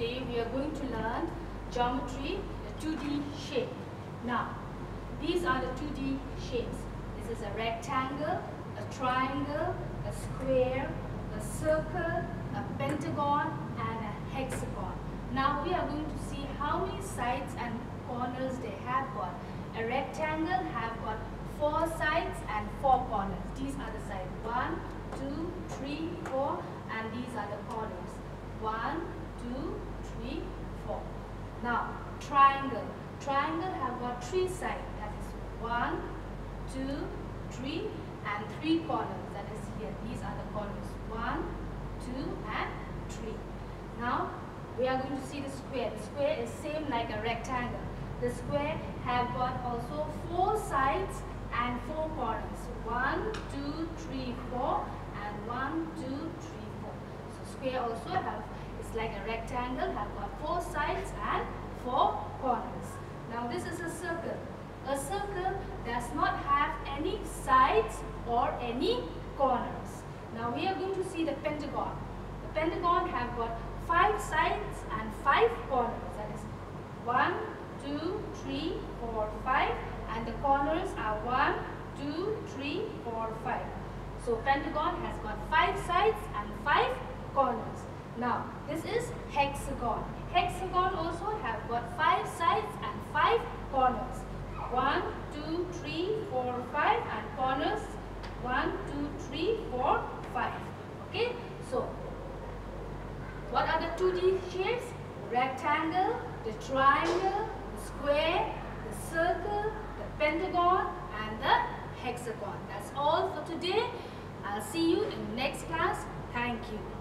today we are going to learn geometry, the 2D shape. Now, these are the 2D shapes. This is a rectangle, a triangle, a square, a circle, a pentagon and a hexagon. Now we are going to see how many sides and corners they have got. A rectangle have got four sides and four corners. These are the sides. One, two, three, four and these are the corners. One, two, three, four. Now, triangle. Triangle have got three sides. That is one, two, three, and three corners. That is here. These are the corners. One, two, and three. Now, we are going to see the square. The square is same like a rectangle. The square have got also four sides and four corners. One, two, three, four, and one, two, three, four. So square also have it's like a rectangle, have got four sides and four corners. Now this is a circle. A circle does not have any sides or any corners. Now we are going to see the pentagon. The pentagon have got five sides and five corners. That is one, two, three, four, five, and the corners are one, two, three, four, five. So pentagon has got five sides and five corners. Now, this is hexagon. Hexagon also 4, 5 and corners 1, 2, 3, 4, 5. Okay, so what are the 2D shapes? Rectangle, the triangle, the square, the circle, the pentagon and the hexagon. That's all for today. I'll see you in the next class. Thank you.